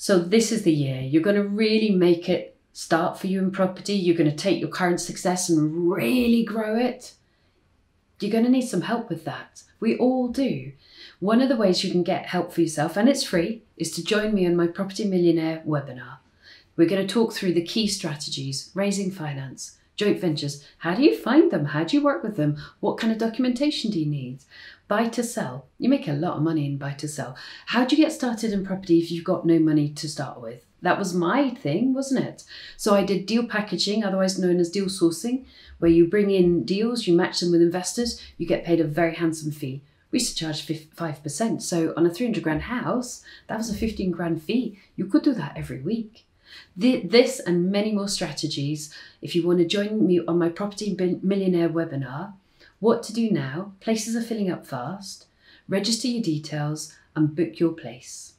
So this is the year you're going to really make it start for you in property. You're going to take your current success and really grow it. You're going to need some help with that. We all do. One of the ways you can get help for yourself, and it's free, is to join me on my Property Millionaire webinar. We're going to talk through the key strategies, raising finance, joint ventures. How do you find them? How do you work with them? What kind of documentation do you need? Buy to sell. You make a lot of money in buy to sell. How do you get started in property if you've got no money to start with? That was my thing, wasn't it? So I did deal packaging, otherwise known as deal sourcing, where you bring in deals, you match them with investors, you get paid a very handsome fee. We used to charge 5%. So on a 300 grand house, that was a 15 grand fee. You could do that every week. This and many more strategies, if you want to join me on my Property Millionaire webinar, what to do now, places are filling up fast, register your details and book your place.